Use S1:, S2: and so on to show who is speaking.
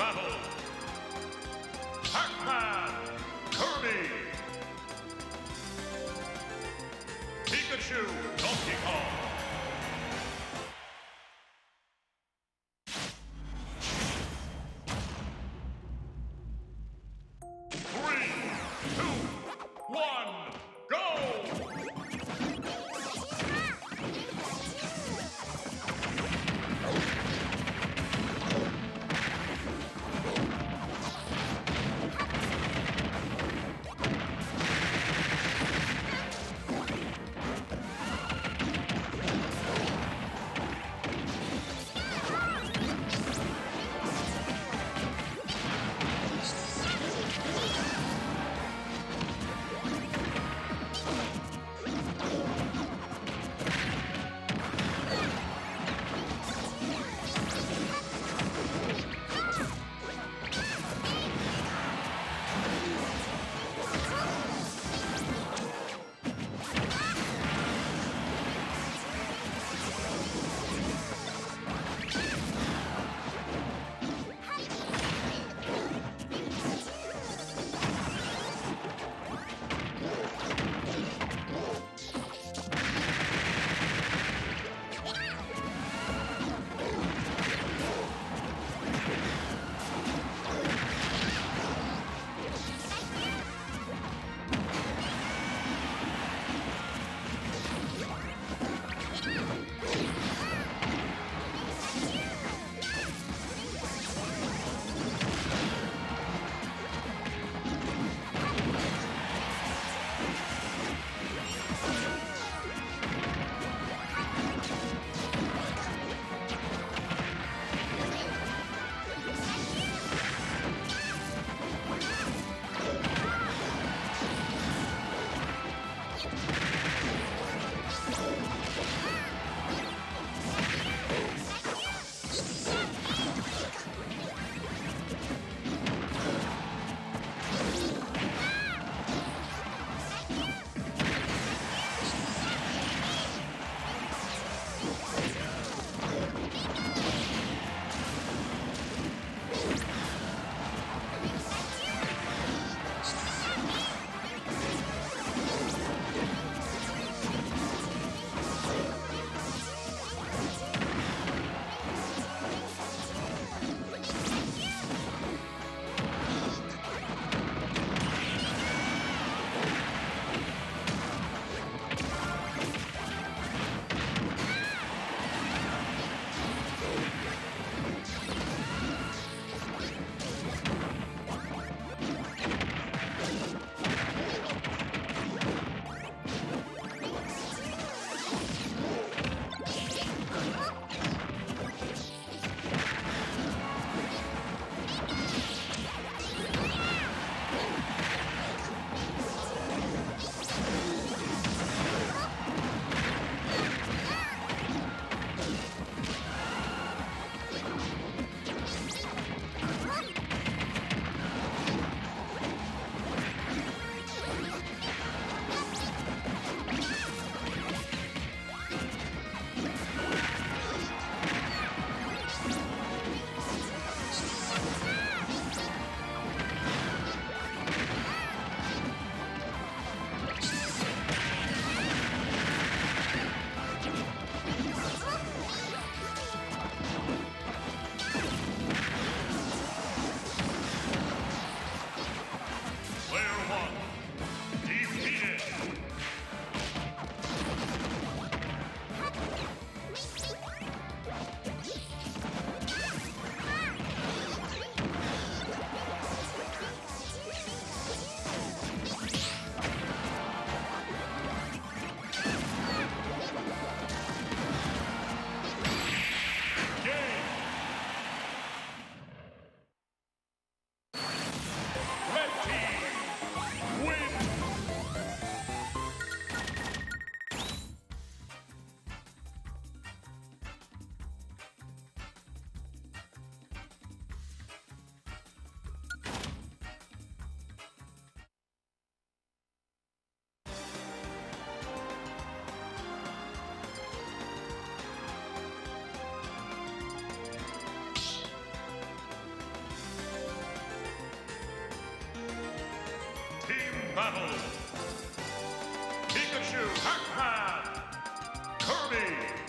S1: battle. Let's go. Battle. Pikachu, Pac-Man, Kirby,